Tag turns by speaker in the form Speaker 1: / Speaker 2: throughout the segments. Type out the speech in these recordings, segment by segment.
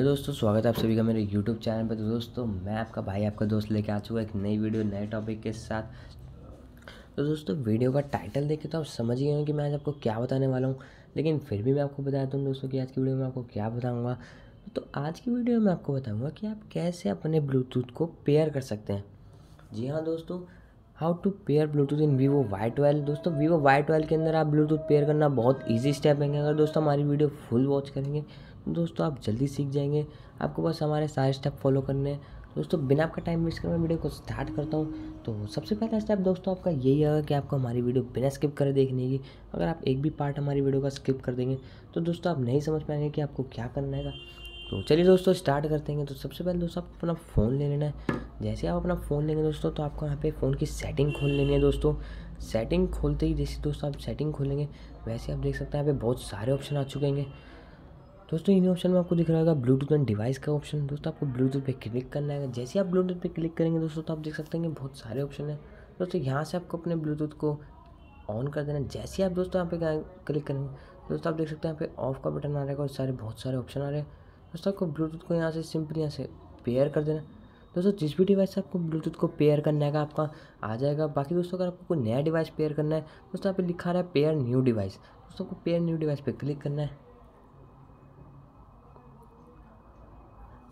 Speaker 1: दोस्तों, स्वागत है आप सभी का मेरे YouTube चैनल पर तो दोस्तों, मैं आपका भाई, आपका दोस्त लेके आ चुका एक नई वीडियो, नए टॉपिक के साथ। तो दोस्तों, वीडियो का टाइटल देखे तो आप समझ गए कि मैं आज आपको क्या बताने वाला हूँ। लेकिन फिर भी मैं आपको बता दूँ दोस्तों कि आज की वीडियो में आपको क्या बताऊँगा। तो आज की वीडियो में आपको बताऊँगा कि आप कैसे अपने ब्लूटूथ को पेयर कर सकते हैं। जी हाँ दोस्तों how to pair Bluetooth in Vivo Y twelve दोस्तों वीवो वाई ट्वेल्व के अंदर आप ब्लूटूथ पेयर करना बहुत ईजी स्टेप है। अगर दोस्तों हमारी वीडियो फुल वॉच करेंगे दोस्तों, आप जल्दी सीख जाएँगे। आपको बस हमारे सारे स्टेप फॉलो करने हैं। दोस्तों, बिना आपका टाइम वेस्ट कर मैं वीडियो को स्टार्ट करता हूँ। तो सबसे पहला स्टेप दोस्तों, आपका यही है कि आपको हमारी वीडियो बिना स्किप करे देखने की, अगर आप एक भी पार्ट हमारी वीडियो का स्किप कर देंगे तो दोस्तों, आप नहीं समझ पाएँगे कि आपको क्या करना है। तो चलिए दोस्तों स्टार्ट करते हैं। तो सबसे पहले दोस्तों आप अपना फ़ोन ले लेना है। जैसे आप अपना फ़ोन लेंगे दोस्तों तो आपको यहाँ पे फ़ोन की सेटिंग खोल लेनी है दोस्तों। सेटिंग खोलते ही जैसे दोस्तों, आप सेटिंग खोलेंगे, वैसे आप देख सकते हैं, यहाँ पे बहुत सारे ऑप्शन आ चुके हैं। दोस्तों इन ऑप्शन में आपको दिख रहा होगा ब्लूटूथ एंड डिवाइस का ऑप्शन दोस्तों, आपको ब्लूटूथ पे क्लिक करना है। जैसे आप ब्लूटूथ पे क्लिक करेंगे दोस्तों तो आप देख सकते हैं कि बहुत सारे ऑप्शन हैं। दोस्तों, यहाँ से आपको अपने ब्लूटूथ को ऑन कर देना जैसे आप दोस्तों यहाँ पे क्लिक करेंगे, दोस्तों, आप देख सकते हैं यहाँ पे ऑफ़ का बटन आ रहेगा और सारे बहुत सारे ऑप्शन आ रहे हैं। दोस्तों, आपको ब्लूटूथ को यहाँ से सिंपली यहाँ से पेयर कर देना दोस्तों, जिस भी डिवाइस से आपको ब्लूटूथ को पेयर करना है, आपका आ जाएगा। बाकी दोस्तों, अगर आपको कोई नया डिवाइस पेयर करना है, दोस्तों, यहाँ पे लिखा रहा है पेयर न्यू डिवाइस दोस्तों को पेयर न्यू डिवाइस पे क्लिक करना है।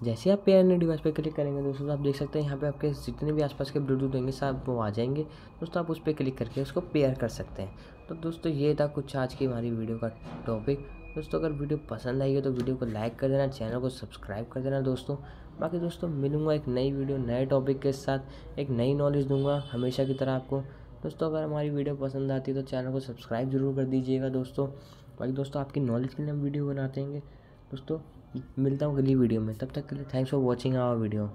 Speaker 1: जैसे आप पेयर न्यू डिवाइस पर क्लिक करेंगे दोस्तों तो आप देख सकते हैं यहाँ पे आपके जितने भी आसपास के ब्लूटूथ होंगे, सब वो आ जाएँगे। दोस्तों, आप उस पर क्लिक करके उसको पेयर कर सकते हैं। तो दोस्तों, ये था कुछ आज की हमारी वीडियो का टॉपिक दोस्तों, अगर वीडियो पसंद आई है तो वीडियो को लाइक कर देना चैनल को सब्सक्राइब कर देना दोस्तों। बाकी दोस्तों, मिलूँगा एक नई वीडियो, नए टॉपिक के साथ, एक नई नॉलेज दूँगा हमेशा की तरह आपको। दोस्तों, अगर हमारी वीडियो पसंद आती है तो चैनल को सब्सक्राइब ज़रूर कर दीजिएगा दोस्तों। बाकी दोस्तों, आपकी नॉलेज के लिए हम वीडियो बनाते हैं। दोस्तों मिलता हूँ अगली वीडियो में। तब तक के लिए thanks for watching our video